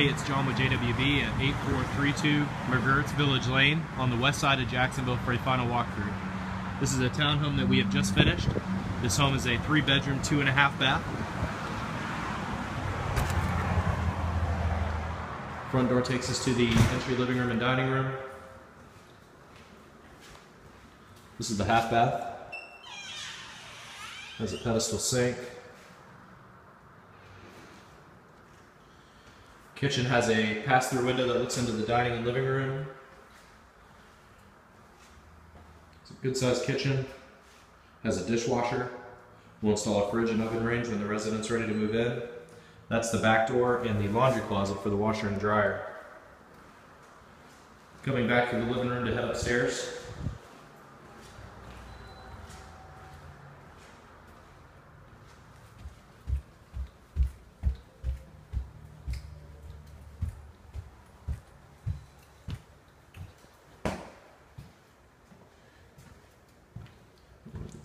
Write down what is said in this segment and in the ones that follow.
Hey, it's John with JWB at 8432 McGirts Village Lane on the west side of Jacksonville for a final walkthrough. This is a townhome that we have just finished. This home is a three bedroom, two and a half bath. Front door takes us to the entry living room and dining room. This is the half bath. Has a pedestal sink. Kitchen has a pass-through window that looks into the dining and living room. It's a good-sized kitchen. Has a dishwasher. We'll install a fridge and oven range when the resident's ready to move in. That's the back door and the laundry closet for the washer and dryer. Coming back to the living room to head upstairs.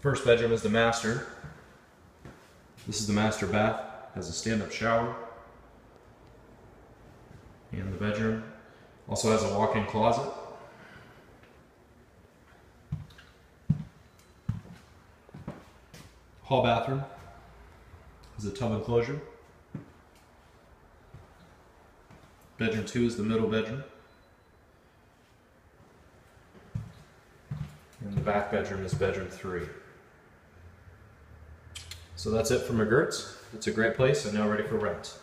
First bedroom is the master. This is the master bath. Has a stand-up shower. And the bedroom also has a walk-in closet. Hall bathroom has a tub enclosure. Bedroom two is the middle bedroom. And the back bedroom is bedroom three. So that's it for McGirts. It's a great place and now ready for rent.